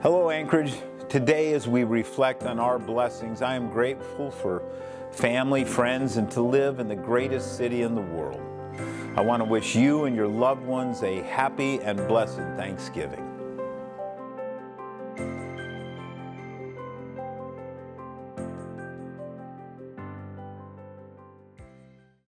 Hello, Anchorage. Today, as we reflect on our blessings, I am grateful for family, friends, and to live in the greatest city in the world. I want to wish you and your loved ones a happy and blessed Thanksgiving.